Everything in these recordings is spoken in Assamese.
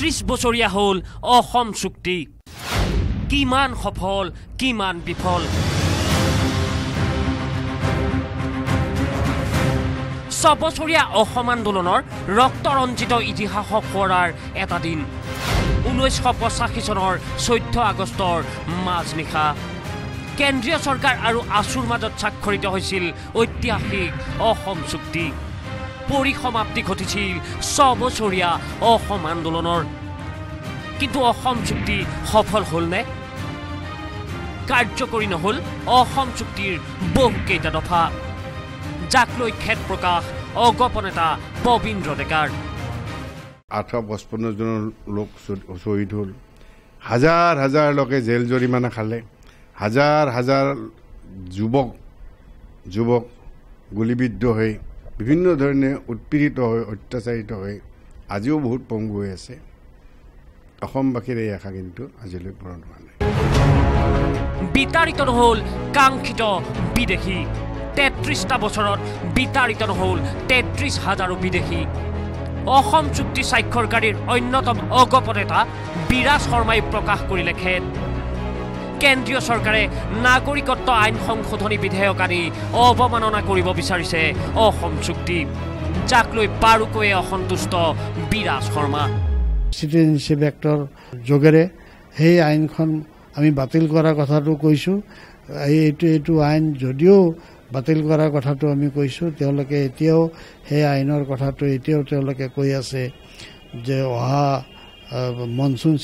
তেত্ৰিছ বছৰীয়া হ'ল অসম চুক্তি। কিমান সফল কিমান বিফল। ছবছৰীয়া অসম আন্দোলনৰ ৰক্তৰঞ্জিত ইতিহাসক সোঁৱৰাৰ এটা দিন। ঊনৈছশ পঁচাশী চনৰ চৈধ্য আগষ্টৰ মাজনিশা। কেন্দ্ৰীয় চৰকাৰ আৰু আছুৰ মাজত স্বাক্ষৰিত হৈছিল ঐতিহাসিক অসম চুক্তি। পৰিসমাপ্তি ঘটিছিল ছবছৰীয়া অসম আন্দোলনৰ। কিন্তু অসম চুক্তি সফল হ'লনে কাৰ্যকৰী নহ'ল অসম চুক্তিৰ বহুকেইটা দফা। যাক লৈ খেদ প্ৰকাশ অগপ নেতা পবীন্দ্ৰ ডেকাৰ। আঠশ পঁচপন্ন জন লোক শ্বহীদ হ'ল। হাজাৰ হাজাৰ লোকে জেল জৰিমনা খালে। হাজাৰ হাজাৰ যুৱক যুৱক গুলীবিদ্ধ হৈ বিভিন্ন ধৰণে উৎপীড়িত হৈ অত্যাচাৰিত হৈ আজিও বহুত পংগু হৈ আছে। অসমবাসীৰ এই আশা কিন্তু আজিলৈ পূৰণ হোৱা নাই। বিতাড়িত নহ'ল কাংক্ষিত বিদেশী। তেত্ৰিছটা বছৰত বিতাড়িত নহ'ল তেত্ৰিছ হাজাৰো বিদেশী। অসম চুক্তি স্বাক্ষৰকাৰীৰ অন্যতম অগপ নেতা বিৰাজ শৰ্মাই প্ৰকাশ কৰিলে খেদ। কেন্দ্ৰীয় চৰকাৰে নাগৰিকত্ব আইন সংশোধনী বিধেয়ক আনি অৱমাননা কৰিব বিচাৰিছে। অসম চুক্তি। যাক লৈ বাৰুকৈয়ে অসন্তুষ্ট বিৰাজ শৰ্মা। চিটিজেনশ্বিপ এক্টৰ যোগেৰে সেই আইনখন আমি বাতিল কৰাৰ কথাটো কৈছোঁ। এইটো এইটো আইন যদিও বাতিল কৰাৰ কথাটো আমি কৈছোঁ তেওঁলোকে এতিয়াও সেই আইনৰ কথাটো এতিয়াও তেওঁলোকে কৈ আছে যে অহা মনচুন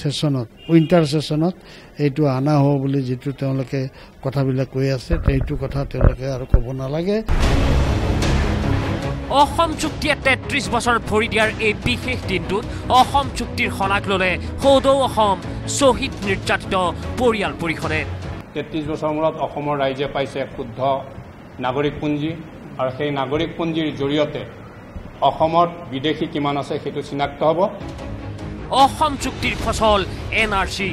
ছেশ্যনত উইণ্টাৰ ছেশ্যনত এইটো অনা হ'ব বুলি যিটো তেওঁলোকে কথাবিলাক কৈ আছে সেইটো কথা তেওঁলোকে আৰু ক'ব নালাগে। অসম চুক্তিয়ে তেত্ৰিছ বছৰ ভৰি দিয়াৰ এই বিশেষ দিনটোত অসম চুক্তিৰ শলাগ ল'লে সৌদৌ অসম শ্বহীদ নিৰ্যাতিত পৰিয়াল পৰিষদে। তেত্ৰিছ বছৰ মূৰত অসমৰ ৰাইজে পাইছে শুদ্ধ নাগৰিকপঞ্জী আৰু সেই নাগৰিকপঞ্জীৰ জৰিয়তে অসমত বিদেশী কিমান আছে সেইটো চিনাক্ত হ'ব। অসম চুক্তিৰ ফচল এন আৰ চি।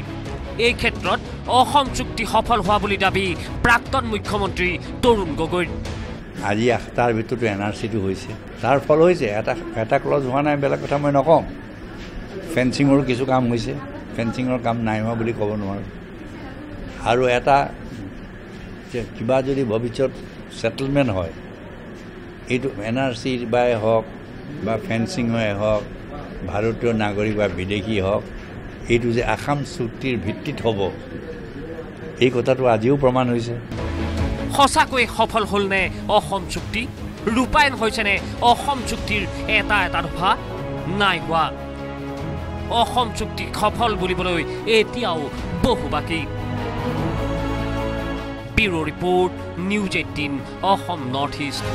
এই ক্ষেত্ৰত অসম চুক্তি সফল হোৱা বুলি দাবী প্ৰাক্তন মুখ্যমন্ত্ৰী তৰুণ গগৈৰ আজি তাৰ ভিতৰতো এন আৰ চিটো হৈছে। তাৰ ফল হৈছে এটা এটা ক্লজ হোৱা নাই বেলেগ কথা মই নকওঁ। ফেঞ্চিঙৰো কিছু কাম হৈছে ফেঞ্চিঙৰ কাম নাই হোৱা বুলি ক'ব নোৱাৰোঁ। আৰু এটা কিবা যদি ভৱিষ্যত ছেটেলমেণ্ট হয় এইটো এন আৰ চি বাই হওক বা ফেঞ্চিঙে হওক ভাৰতীয় নাগৰিক বা বিদেশী হওক এইটো যে আসাম চুক্তিৰ ভিত্তিত হ'ব এই কথাটো আজিও প্ৰমাণ হৈছে। সঁচাকৈয়ে সফল হ'লনে অসম চুক্তি? ৰূপায়ণ হৈছেনে অসম চুক্তিৰ এটা এটা দফা? নাই হোৱা। অসম চুক্তি সফল বুলিবলৈ এতিয়াও বহু বাকী। Bureau' report news eighteen Assam north east.